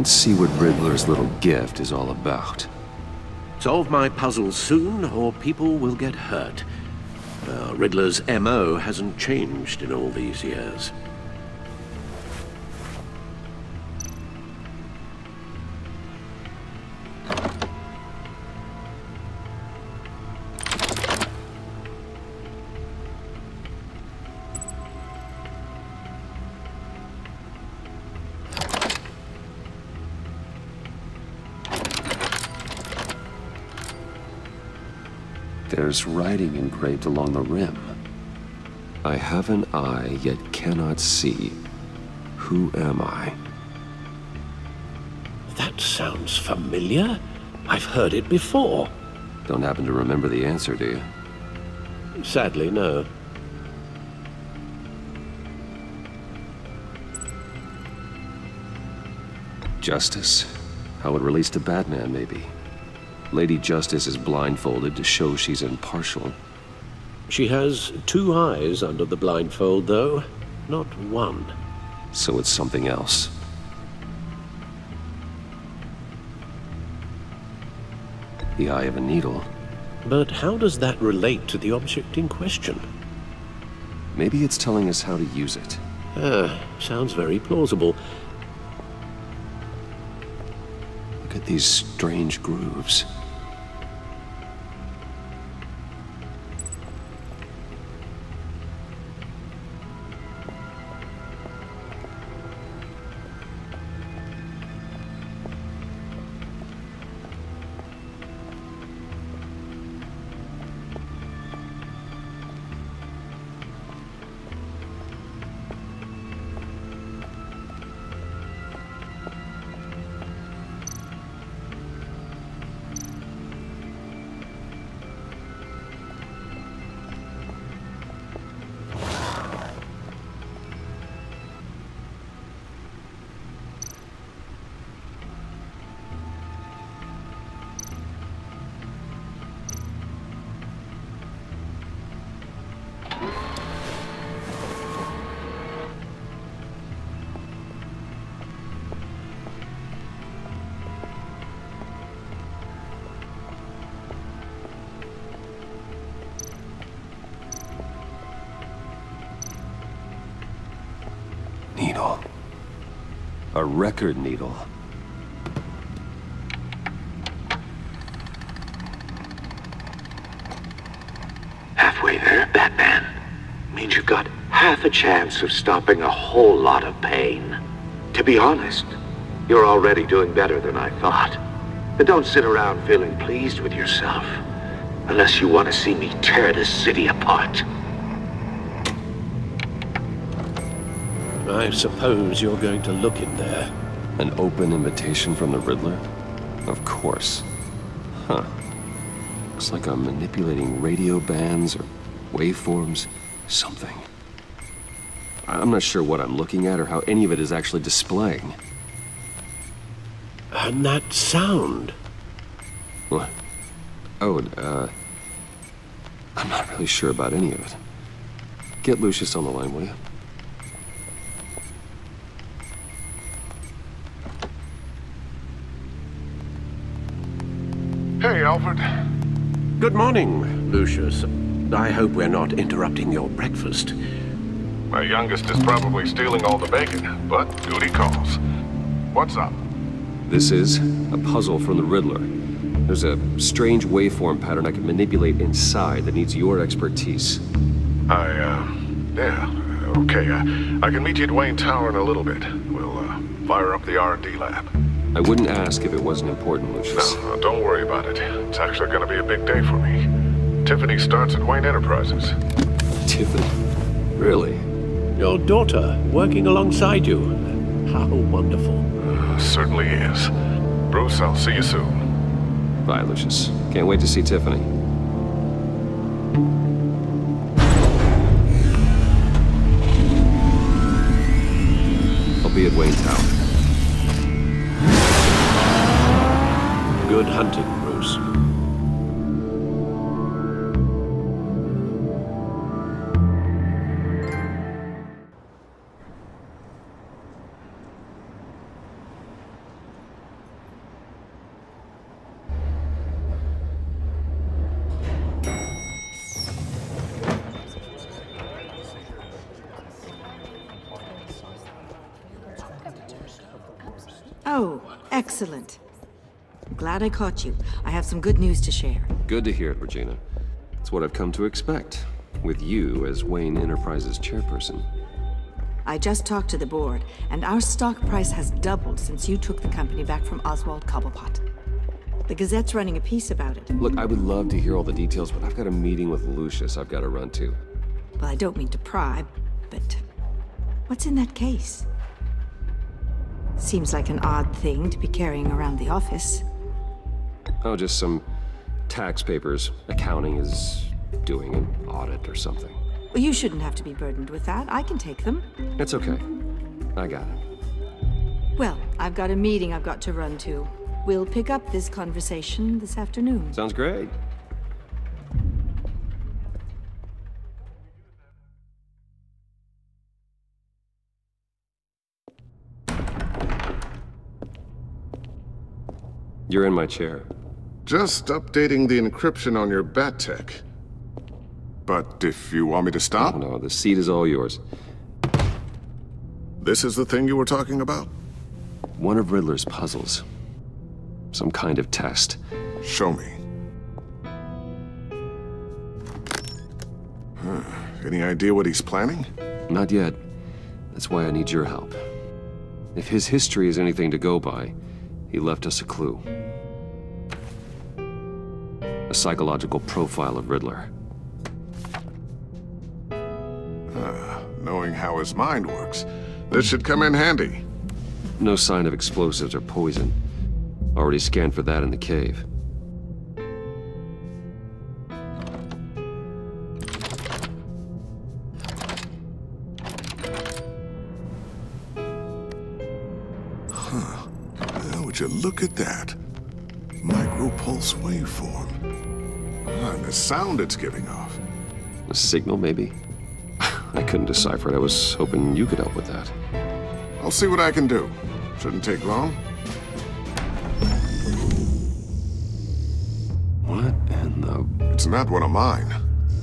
Let's see what Riddler's little gift is all about. Solve my puzzles soon, or people will get hurt. Uh, Riddler's M.O. hasn't changed in all these years. There's writing engraved along the rim. I have an eye, yet cannot see. Who am I? That sounds familiar. I've heard it before. Don't happen to remember the answer, do you? Sadly, no. Justice? How it relates to Batman, maybe. Lady Justice is blindfolded to show she's impartial. She has two eyes under the blindfold, though, not one. So it's something else. The eye of a needle. But how does that relate to the object in question? Maybe it's telling us how to use it. Ah, sounds very plausible. Look at these strange grooves. Record needle. Halfway there, Batman. Means you've got half a chance of stopping a whole lot of pain. To be honest, you're already doing better than I thought. But don't sit around feeling pleased with yourself. Unless you want to see me tear this city apart. I suppose you're going to look in there. An open invitation from the Riddler? Of course. Huh. Looks like I'm manipulating radio bands or waveforms. Something. I'm not sure what I'm looking at or how any of it is actually displaying. And that sound. What? Oh, uh... I'm not really sure about any of it. Get Lucius on the line, will you? Hey, Alfred. Good morning, Lucius. I hope we're not interrupting your breakfast. My youngest is probably stealing all the bacon, but duty calls. What's up? This is a puzzle from the Riddler. There's a strange waveform pattern I can manipulate inside that needs your expertise. I, uh, yeah, okay. Uh, I can meet you at Wayne Tower in a little bit. We'll, uh, fire up the R&D lab. I wouldn't ask if it wasn't important, Lucius. No, uh, don't worry about it. It's actually gonna be a big day for me. Tiffany starts at Wayne Enterprises. Tiffany? Really? Your daughter working alongside you. How wonderful. Certainly is. Bruce, I'll see you soon. Bye, Lucius. Can't wait to see Tiffany. I'll be at Wayne Tower. Good hunting, Bruce. Oh, excellent. Glad I caught you. I have some good news to share. Good to hear it, Regina. It's what I've come to expect, with you as Wayne Enterprises chairperson. I just talked to the board, and our stock price has doubled since you took the company back from Oswald Cobblepot. The Gazette's running a piece about it. Look, I would love to hear all the details, but I've got a meeting with Lucius I've got to run to. Well, I don't mean to pry, but what's in that case? Seems like an odd thing to be carrying around the office. Oh, just some tax papers. Accounting is doing an audit or something. Well, you shouldn't have to be burdened with that. I can take them. It's okay. I got it. Well, I've got a meeting I've got to run to. We'll pick up this conversation this afternoon. Sounds great. You're in my chair. Just updating the encryption on your Bat-Tech. But if you want me to stop, No, the seat is all yours. this is the thing you were talking about? One of Riddler's puzzles. Some kind of test. Show me. Huh. Any idea what he's planning? Not yet. That's why I need your help. If his history is anything to go by, he left us a clue. A psychological profile of Riddler. Uh, knowing how his mind works, this should come in handy. No sign of explosives or poison. Already scanned for that in the cave. Look at that? Micropulse waveform. Ah, and the sound it's giving off. A signal, maybe? I couldn't decipher it. I was hoping you could help with that. I'll see what I can do. Shouldn't take long. What in the... It's not one of mine.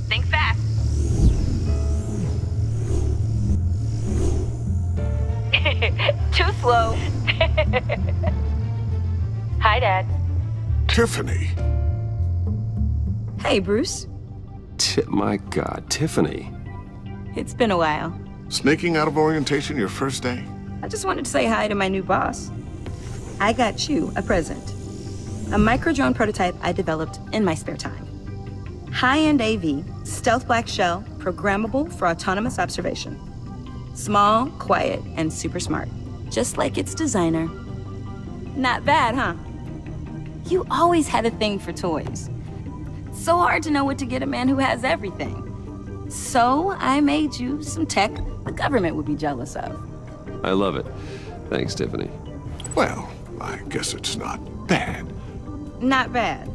Think fast. Too slow. Hi, Dad. Tiffany. Hey, Bruce. Ti- my God, Tiffany. It's been a while. Sneaking out of orientation your first day? I just wanted to say hi to my new boss. I got you a present. A micro drone prototype I developed in my spare time. High-end AV, stealth black shell, programmable for autonomous observation. Small, quiet, and super smart. Just like its designer. Not bad, huh? You always had a thing for toys. So hard to know what to get a man who has everything. So I made you some tech the government would be jealous of. I love it. Thanks, Tiffany. Well, I guess it's not bad. Not bad.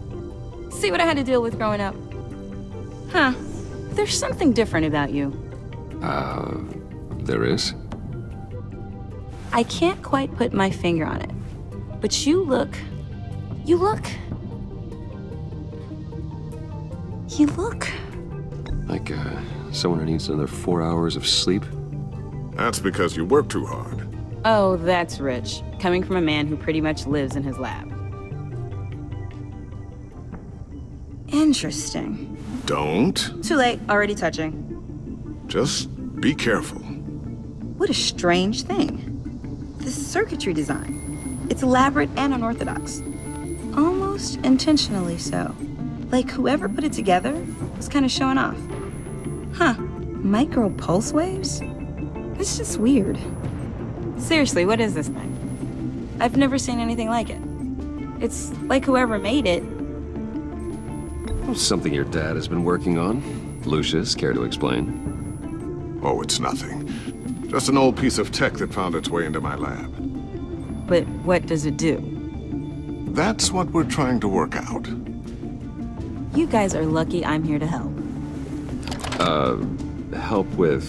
See what I had to deal with growing up? Huh. There's something different about you. Uh, there is? I can't quite put my finger on it. But you look. You look. You look. Like, uh, someone who needs another four hours of sleep? That's because you work too hard. Oh, that's rich. Coming from a man who pretty much lives in his lab. Interesting. Don't. Too late, already touching. Just be careful. What a strange thing. The circuitry design. It's elaborate and unorthodox. Almost intentionally so. Like whoever put it together was kind of showing off. Huh. Micro pulse waves? It's just weird. Seriously, what is this thing? I've never seen anything like it. It's like whoever made it. Something your dad has been working on. Lucius, care to explain? Oh, it's nothing. Just an old piece of tech that found its way into my lab. But what does it do? That's what we're trying to work out. You guys are lucky I'm here to help. Uh, help with...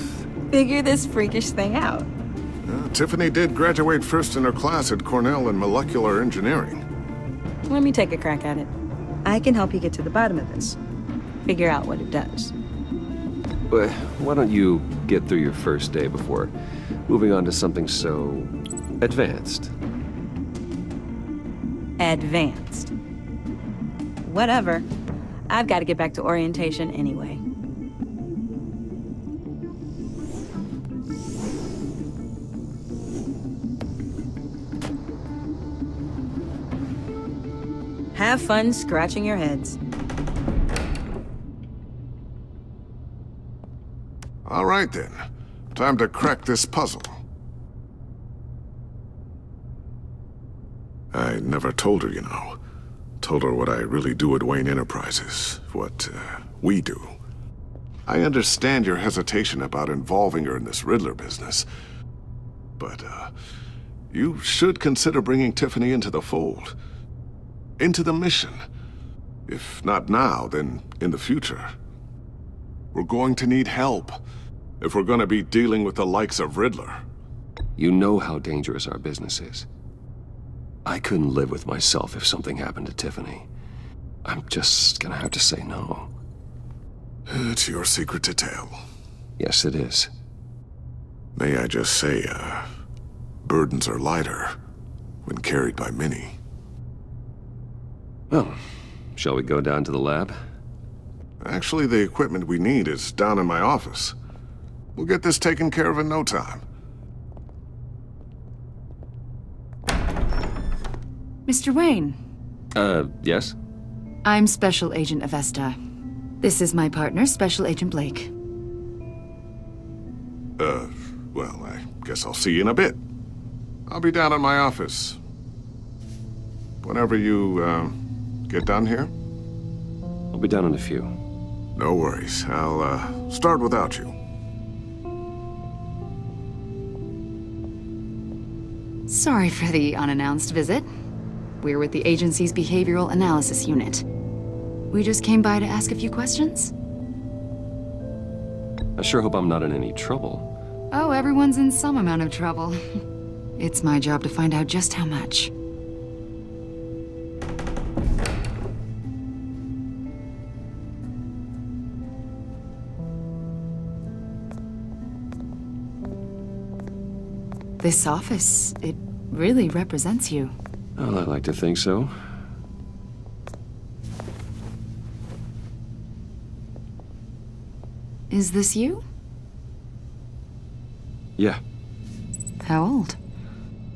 Figure this freakish thing out. Uh, Tiffany did graduate first in her class at Cornell in molecular engineering. Let me take a crack at it. I can help you get to the bottom of this. Figure out what it does. Well, Why don't you get through your first day before moving on to something so... advanced? Advanced. Whatever. I've got to get back to orientation anyway. Have fun scratching your heads. All right then. Time to crack this puzzle. I never told her, you know. Told her what I really do at Wayne Enterprises. What, uh, we do. I understand your hesitation about involving her in this Riddler business. But, uh, you should consider bringing Tiffany into the fold. Into the mission. If not now, then in the future. We're going to need help. If we're gonna be dealing with the likes of Riddler. You know how dangerous our business is. I couldn't live with myself if something happened to Tiffany. I'm just gonna have to say no. It's your secret to tell. Yes, it is. May I just say, uh, burdens are lighter when carried by many. Well, shall we go down to the lab? Actually, the equipment we need is down in my office. We'll get this taken care of in no time. Mr. Wayne, Uh, yes? I'm Special Agent Avesta. This is my partner, Special Agent Blake. Uh, well, I guess I'll see you in a bit. I'll be down in my office. Whenever you, uh, get done here? I'll be down in a few. No worries. I'll, uh, start without you. Sorry for the unannounced visit. We're with the agency's Behavioral Analysis Unit. We just came by to ask a few questions. I sure hope I'm not in any trouble. Oh, everyone's in some amount of trouble. it's my job to find out just how much. This office, it really represents you. Well, I like to think so. Is this you? Yeah, How old?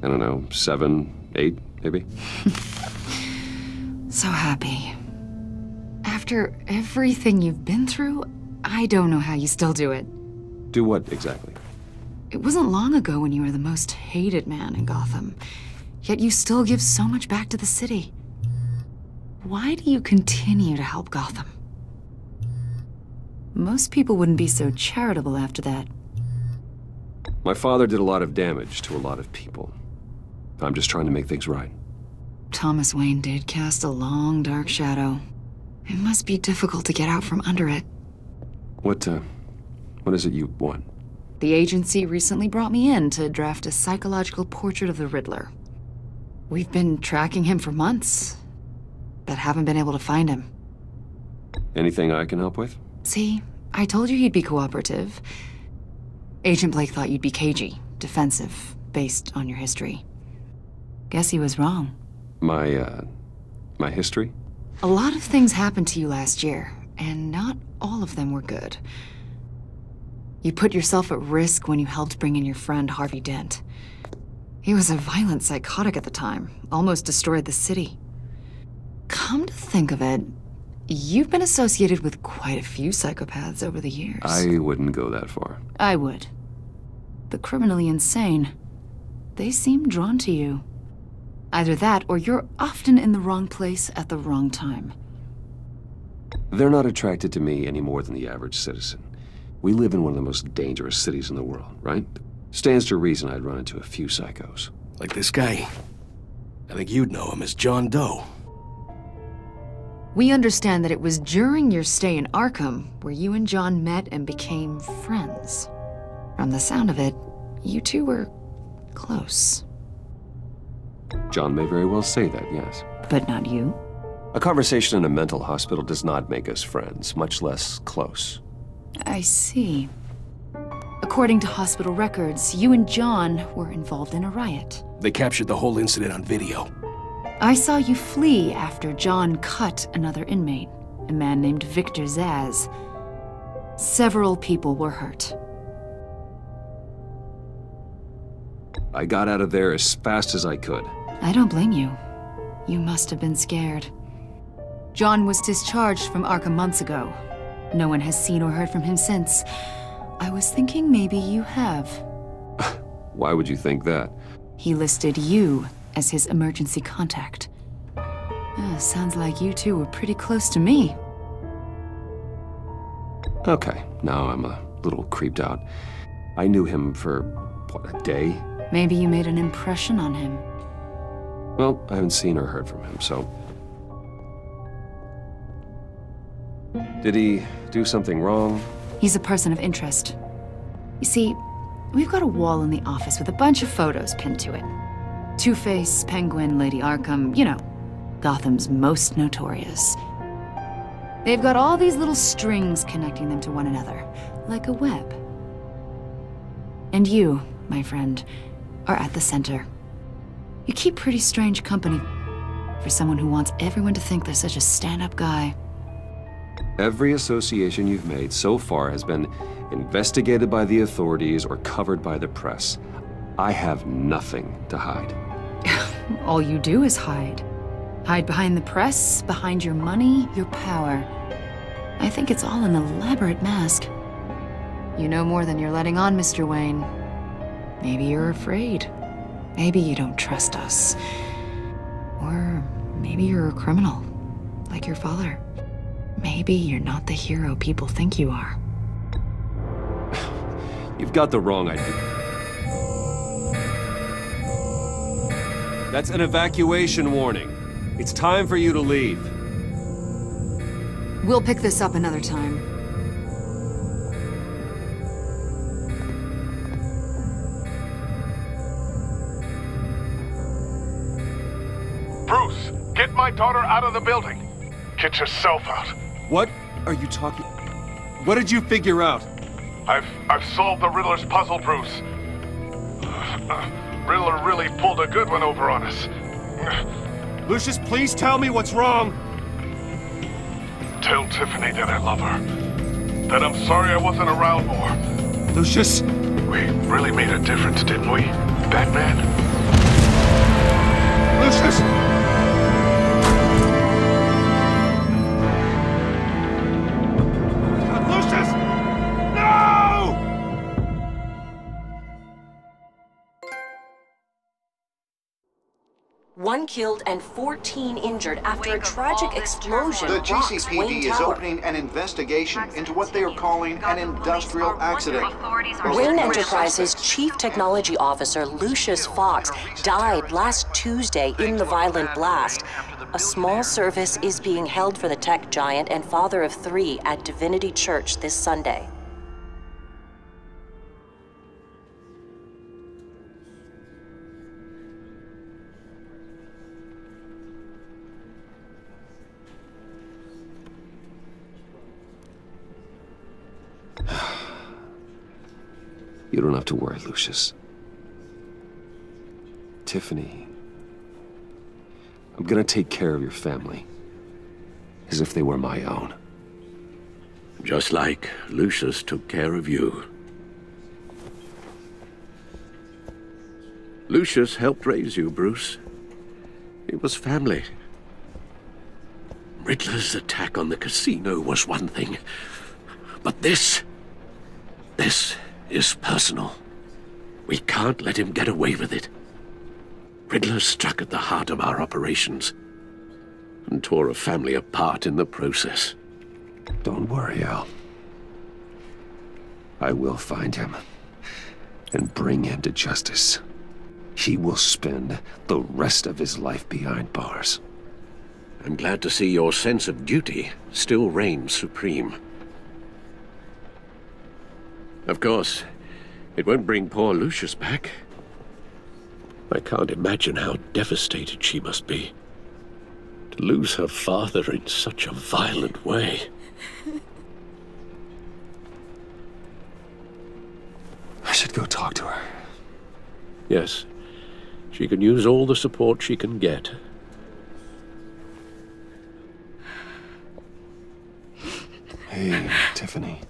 I don't know, seven, eight, maybe? So happy. After everything you've been through, I don't know how you still do it. Do what exactly? It wasn't long ago when you were the most hated man in Gotham, yet you still give so much back to the city. Why do you continue to help Gotham? Most people wouldn't be so charitable after that. My father did a lot of damage to a lot of people. I'm just trying to make things right. Thomas Wayne did cast a long, dark shadow. It must be difficult to get out from under it. What, uh, what is it you want? The agency recently brought me in to draft a psychological portrait of the Riddler. We've been tracking him for months, but haven't been able to find him. Anything I can help with? See, I told you he'd be cooperative. Agent Blake thought you'd be cagey, defensive, based on your history. Guess he was wrong. My, uh, my history? A lot of things happened to you last year, and not all of them were good. You put yourself at risk when you helped bring in your friend Harvey Dent. He was a violent psychotic at the time, almost destroyed the city. Come to think of it, you've been associated with quite a few psychopaths over the years. I wouldn't go that far. I would. The criminally insane. They seem drawn to you. Either that, or you're often in the wrong place at the wrong time. They're not attracted to me any more than the average citizen. We live in one of the most dangerous cities in the world, right? Stands to reason I'd run into a few psychos. Like this guy. I think you'd know him as John Doe. We understand that it was during your stay in Arkham where you and John met and became friends. From the sound of it, you two were close. John may very well say that, yes. But not you. A conversation in a mental hospital does not make us friends, much less close. I see. According to hospital records, you and John were involved in a riot. They captured the whole incident on video. I saw you flee after John cut another inmate, a man named Victor Zsasz. Several people were hurt. I got out of there as fast as I could. I don't blame you. You must have been scared. John was discharged from Arkham months ago. No one has seen or heard from him since. I was thinking maybe you have. Why would you think that? He listed you as his emergency contact. Uh, sounds like you two were pretty close to me. Okay, now I'm a little creeped out. I knew him for, what, a day? Maybe you made an impression on him. Well, I haven't seen or heard from him, so... Did he do something wrong? He's a person of interest. You see, we've got a wall in the office with a bunch of photos pinned to it. Two-Face, Penguin, Lady Arkham, you know, Gotham's most notorious. They've got all these little strings connecting them to one another, like a web. And you, my friend, are at the center. You keep pretty strange company for someone who wants everyone to think they're such a stand-up guy. Every association you've made so far has been investigated by the authorities or covered by the press. I have nothing to hide. All you do is hide. Hide behind the press, behind your money, your power. I think it's all an elaborate mask. You know more than you're letting on, Mr. Wayne. Maybe you're afraid. Maybe you don't trust us. Or maybe you're a criminal, like your father. Maybe you're not the hero people think you are. You've got the wrong idea. That's an evacuation warning. It's time for you to leave. We'll pick this up another time. Bruce, get my daughter out of the building. Get yourself out. What are you talking... What did you figure out? I've I've solved the Riddler's puzzle, Bruce. Riddler really pulled a good one over on us. Lucius, please tell me what's wrong. Tell Tiffany that I love her. That I'm sorry I wasn't around more. Lucius? We really made a difference, didn't we, Batman? Lucius! Lucius! Killed and 14 injured after a tragic explosion The GCPD is opening an investigation into what they are calling an industrial accident. Wayne Enterprises Chief Technology Officer Lucius Fox died last Tuesday in the violent blast. A small service is being held for the tech giant and father of three at Divinity Church this Sunday. You don't have to worry, Lucius. Tiffany, I'm gonna take care of your family. As if they were my own. Just like Lucius took care of you. Lucius helped raise you, Bruce. It was family. Riddler's attack on the casino was one thing. But this... This is personal. We can't let him get away with it. Riddler struck at the heart of our operations and tore a family apart in the process. Don't worry, Al. I will find him and bring him to justice. He will spend the rest of his life behind bars. I'm glad to see your sense of duty still reigns supreme. Of course. It won't bring poor Lucius back. I can't imagine how devastated she must be. To lose her father in such a violent way. I should go talk to her. Yes. She can use all the support she can get. Hey, Tiffany.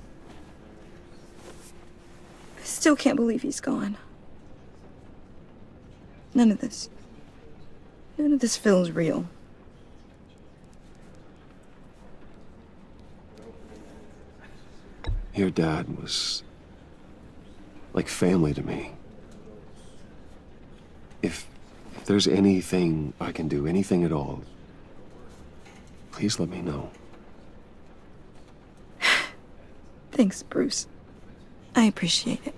I still can't believe he's gone. None of this. None of this feels real. Your dad was like family to me. If, if there's anything I can do, anything at all, please let me know. Thanks, Bruce. I appreciate it.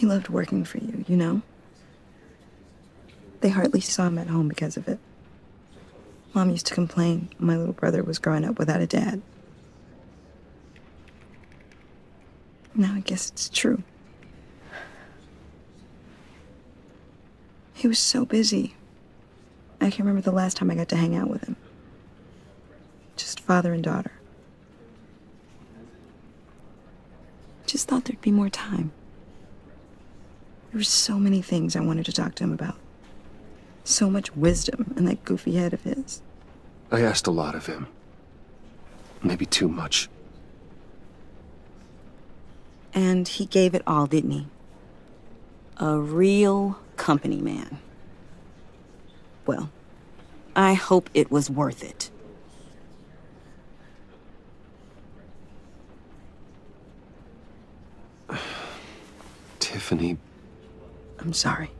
He loved working for you, you know? They hardly saw him at home because of it. Mom used to complain my little brother was growing up without a dad. Now I guess it's true. He was so busy. I can't remember the last time I got to hang out with him. Just father and daughter. Just thought there'd be more time. There were so many things I wanted to talk to him about. So much wisdom in that goofy head of his. I asked a lot of him. Maybe too much. And he gave it all, didn't he? A real company man. Well, I hope it was worth it. Tiffany, I'm sorry.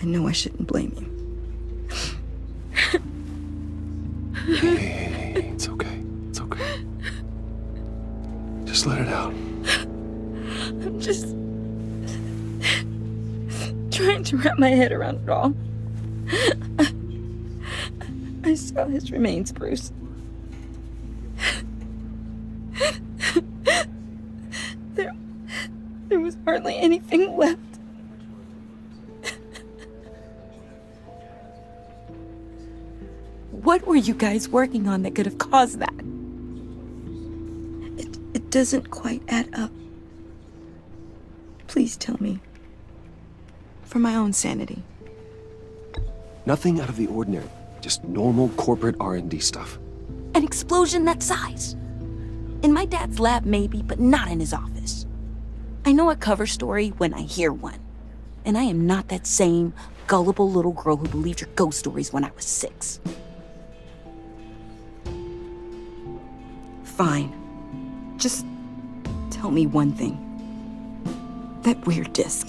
I know I shouldn't blame you. hey, hey, hey, hey, it's okay. It's okay. Just let it out. I'm just trying to wrap my head around it all. I saw his remains, Bruce. You guys working on that could have caused that? It, it doesn't quite add up. Please tell me. For my own sanity. Nothing out of the ordinary. Just normal corporate R&D stuff. An explosion that size. In my dad's lab, maybe, but not in his office. I know a cover story when I hear one. And I am not that same gullible little girl who believed your ghost stories when I was six. Fine. Just tell me one thing. That weird disc.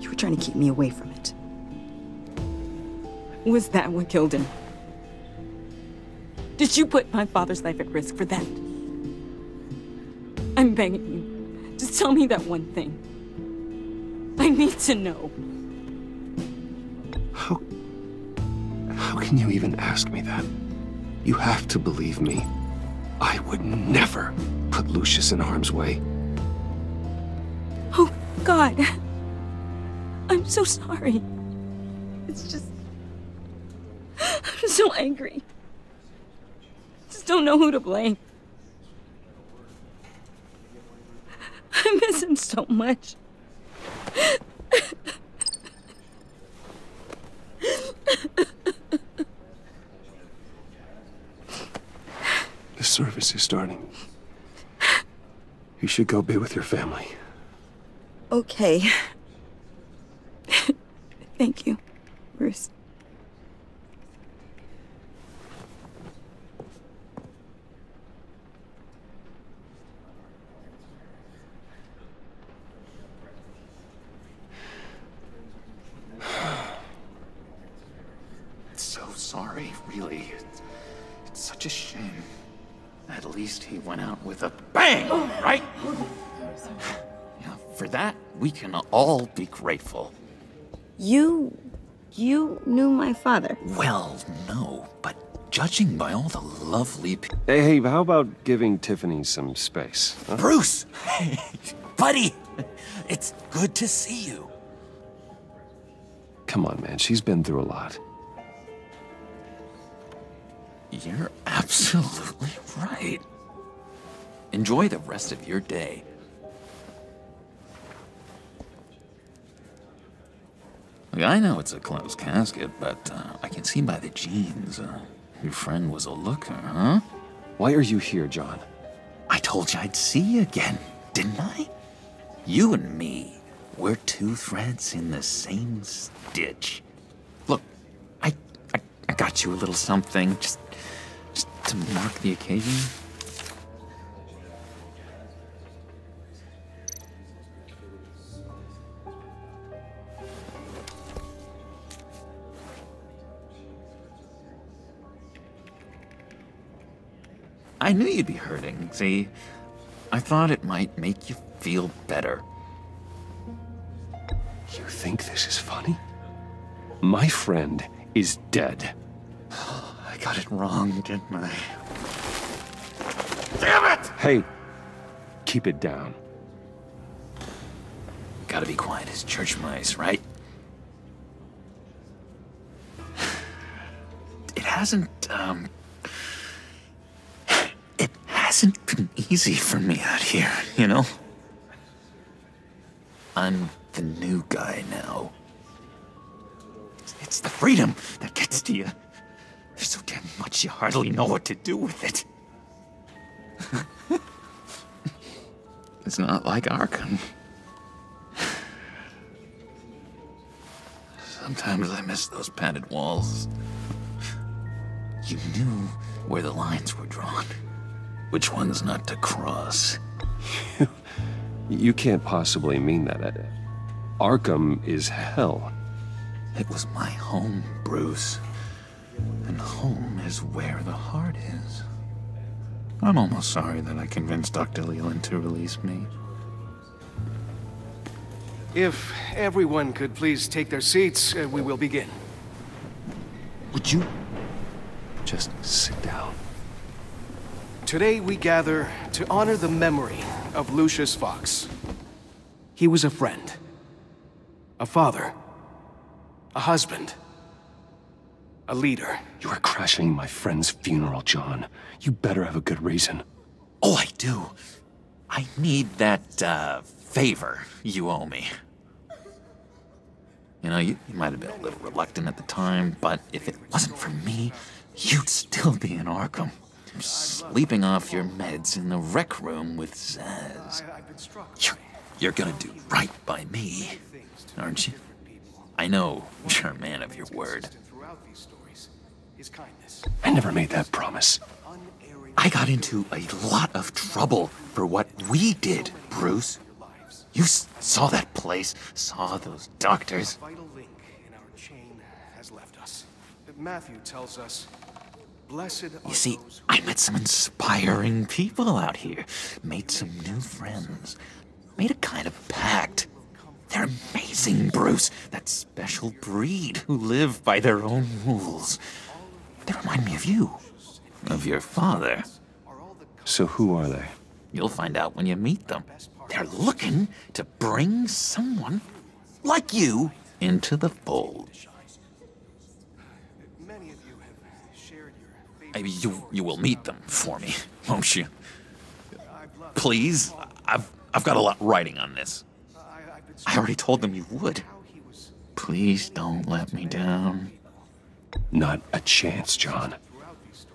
You were trying to keep me away from it. Was that what killed him? Did you put my father's life at risk for that? I'm begging you. Just tell me that one thing. I need to know. How... How can you even ask me that? You have to believe me. I would never put Lucius in harm's way. Oh, God. I'm so sorry. It's just. I'm so angry. Just don't know who to blame. I miss him so much. The service is starting. You should go be with your family. Okay. Thank you, Bruce. Least he went out with a bang, right? Yeah, for that, we can all be grateful. You. You knew my father. Well, no, but judging by all the lovely p- Hey, hey, how about giving Tiffany some space? huh? Bruce! Hey, buddy! It's good to see you. Come on, man. She's been through a lot. You're absolutely right. Enjoy the rest of your day. Look, I know it's a closed casket, but uh, I can see by the genes. Uh, your friend was a looker, huh? Why are you here, John? I told you I'd see you again, didn't I? You and me, we're two threads in the same stitch. Look, I, I, I got you a little something, just, just to mark the occasion. I knew you'd be hurting, see? I thought it might make you feel better. You think this is funny? My friend is dead. I got it wrong, didn't I? Damn it! Hey, keep it down. Gotta be quiet as church mice, right? It hasn't, um... Hasn't been easy for me out here, you know? I'm the new guy now. It's the freedom that gets to you. There's so damn much you hardly know what to do with it. it's not like Arkham. Sometimes I miss those padded walls. You knew where the lines were drawn, which ones not to cross. You can't possibly mean that. Arkham is hell. It was my home, Bruce. And home is where the heart is. I'm almost sorry that I convinced Dr. Leland to release me. If everyone could please take their seats, uh, we will begin. Would you just sit down? Today we gather to honor the memory of Lucius Fox. He was a friend, a father, a husband, a leader. You are crashing my friend's funeral, John. You better have a good reason. Oh, I do. I need that, uh, favor you owe me. You know, you, you might have been a little reluctant at the time, but if it wasn't for me, you'd still be in Arkham. Sleeping off your meds in the rec room with Zsasz. You're, you're gonna do right by me, aren't you? I know you're a man of your word. I never made that promise. I got into a lot of trouble for what we did, Bruce. You saw that place, saw those doctors. Vital link in our chain has left us. Matthew tells us, blessed You see, I met some inspiring people out here, made some new friends, made a kind of pact. They're amazing, Bruce. That special breed who live by their own rules. They remind me of you, of your father. So who are they? You'll find out when you meet them. They're looking to bring someone like you into the fold. Maybe you you will meet them for me, won't you? Please, I've I've got a lot writing on this. I already told them you would. Please don't let me down. Not a chance, John.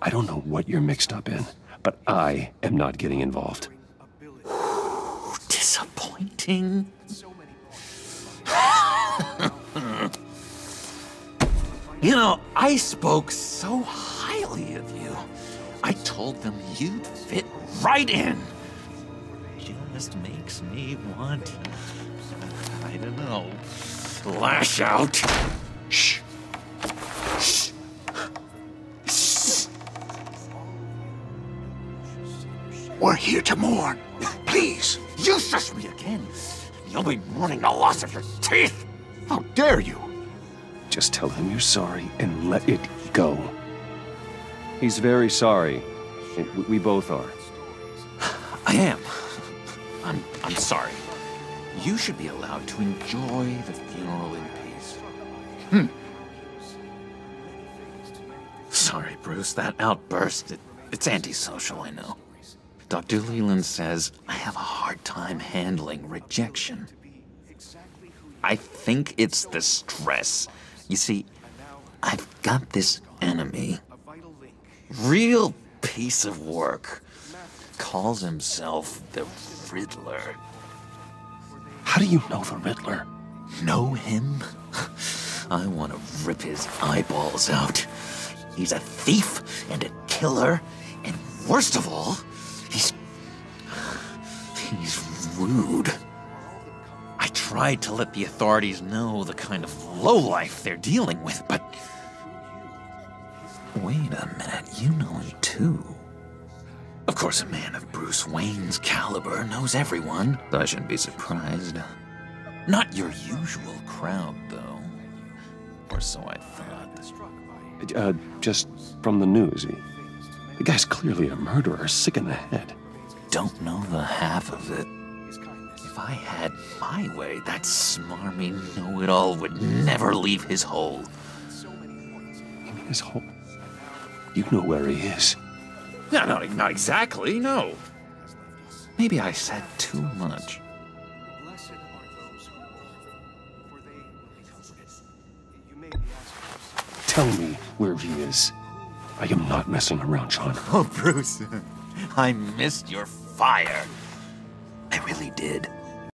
I don't know what you're mixed up in, but I am not getting involved. Disappointing. you know, I spoke so highly of you. I told them you'd fit right in. Just makes me want, I don't know, lash out. Shh. Shh. Shh. We're here to mourn. Please. You shush me again. You'll be mourning the loss of your teeth. How dare you? Just tell him you're sorry and let it go. He's very sorry. We- both are. I am. I'm I'm sorry. You should be allowed to enjoy the funeral in peace. Hmm. Sorry, Bruce. That outburst, it, it's antisocial, I know. Dr. Leland says I have a hard time handling rejection. I think it's the stress. You see, I've got this enemy. Real piece of work. Calls himself the Riddler. How do you know the Riddler? Know him? I want to rip his eyeballs out. He's a thief and a killer, and worst of all, he's. he's rude. I tried to let the authorities know the kind of lowlife they're dealing with, but. Wait a minute, you know him too. Of course, a man of Bruce Wayne's caliber knows everyone. I shouldn't be surprised. Not your usual crowd, though. Or so I thought. Uh, just from the news. He, the guy's clearly a murderer, sick in the head. Don't know the half of it. If I had my way, that smarmy know-it-all would never leave his hole. You mean his hole? You know where he is. No, not, not exactly, no. Maybe I said too much. Tell me where he is. I am not messing around, John. Oh, Bruce. I missed your fire. I really did.